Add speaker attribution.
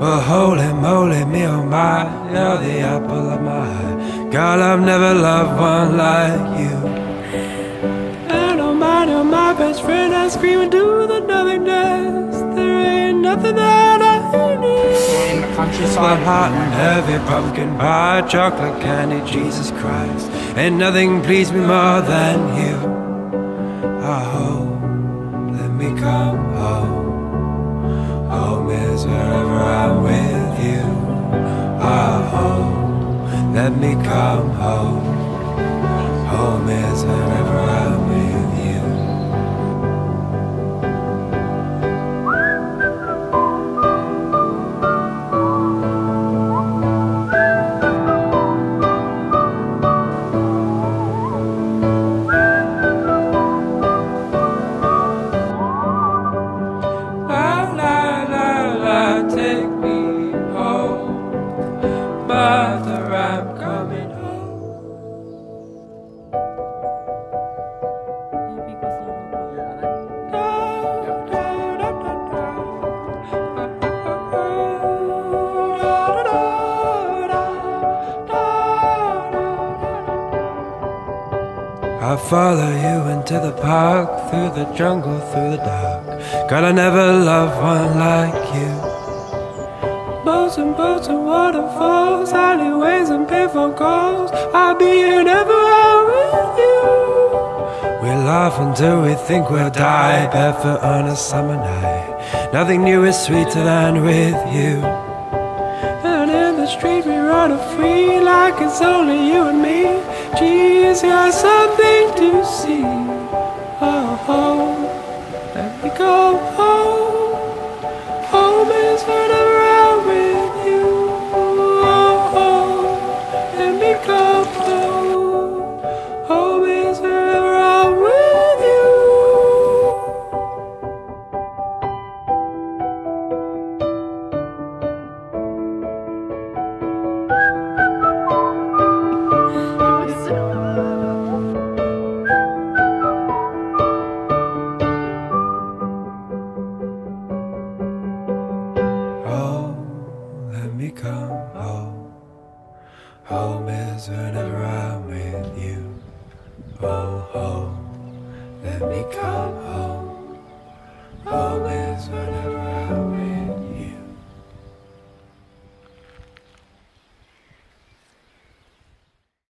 Speaker 1: Well, holy moly, me oh my, you're the apple of my eye. God, I've never loved one like you. And oh my, you're my best friend, I scream into the nothingness. My hot and heavy pumpkin pie, chocolate candy, Jesus Christ. And nothing pleased me more than you. Oh, let me come home. Home is wherever I'm with you. Oh, let me come home. Home is wherever I follow you into the park, through the jungle, through the dark. God, I never loved one like you. Boats and boats and waterfalls, alleyways and payphone calls. I'll be here never out with you. We laugh until we think we'll die, barefoot on a summer night. Nothing new is sweeter than with you. Street we run free like it's only you and me. Geez, got something to see. Oh, oh, home. Home is whenever I'm with you. Oh, home, let me come